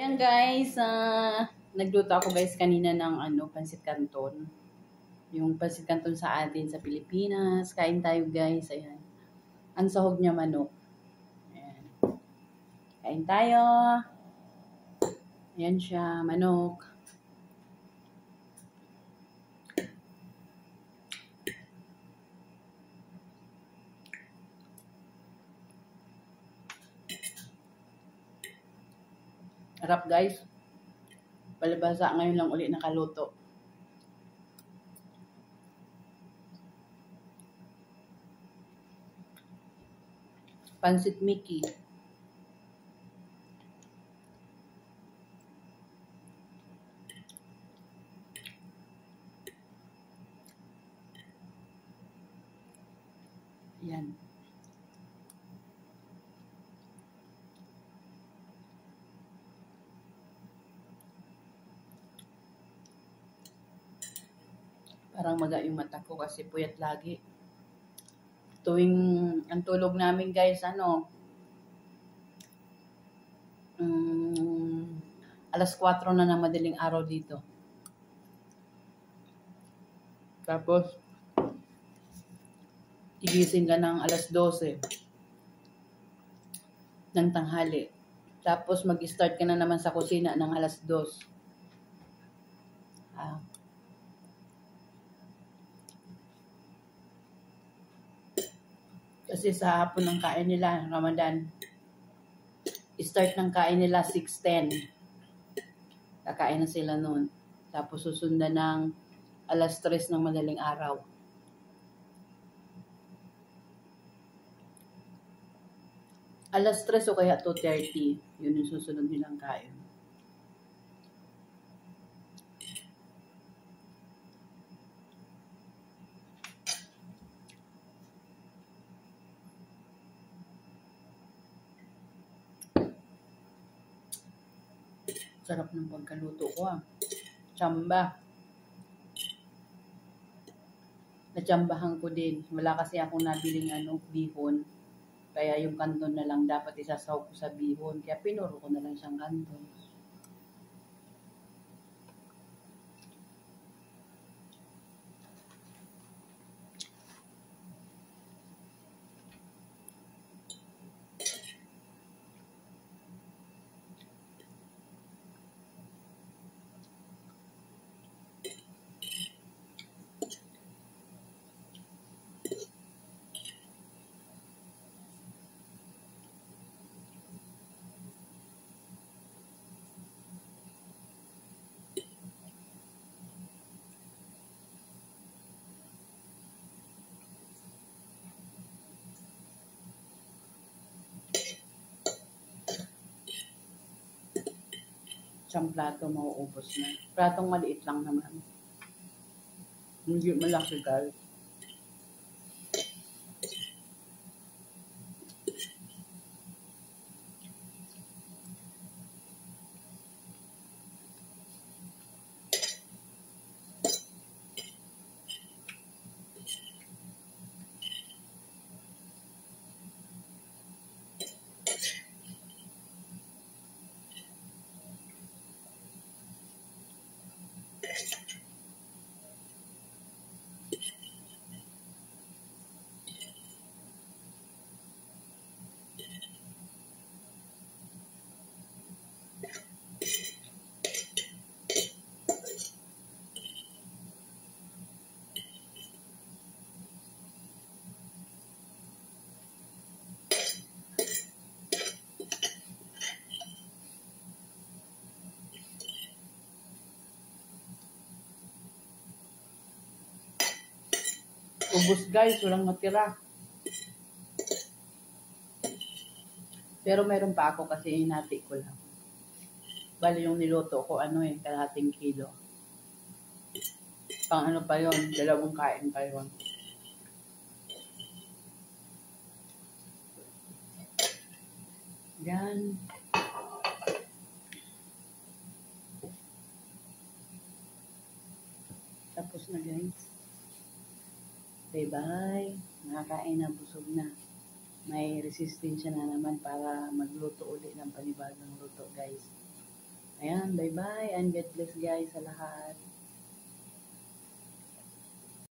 Ayan guys, uh, nagluto ako guys kanina ng ano, pansit canton. Yung pansit canton sa atin sa Pilipinas. Kain tayo guys, ayan. Ang sahog niya manok. Ayan. Kain tayo. Ayan siya, manok. Harap guys. Palibasa ngayon lang uli nakaluto. Pansit Mickey. Yan. Parang maga yung mata ko kasi puyat lagi. Tuwing ang tulog namin guys, ano, um, alas 4 na ng madaling araw dito. Tapos, igising ka ng alas 12 ng tanghali. Tapos, mag-start ka na naman sa kusina ng alas 2. Ah, Kasi sa hapon ng kain nila, Ramadan, start ng kain nila 6.10. Kakain na sila noon. Tapos susundan ng alas 3 ng madaling araw. Alas 3 o kaya 2.30. Yun yung susunod nilang kain. Sarap ng pagkaluto ko ah. Tsamba. Natsambahan ko din. Wala kasi akong nabiling ano, bihon. Kaya yung kanton na lang dapat isasaw ko sa bihon. Kaya pinuro ko na lang siyang kanton. Siyang plato mauubos na. Platong maliit lang naman. Hindi malaki guys. Ubus guys, walang matira. Pero meron pa ako kasi inati ko lang. Bali yung niluto ko, ano eh, kalahating kilo. Pang ano pa yon dalawang kain pa yon Yan. Tapos na guys. Bye-bye. Nakakain na, busog na. May resistensya na naman para magluto ulit ng panibagong luto, guys. Ayan, bye-bye and God bless guys sa lahat.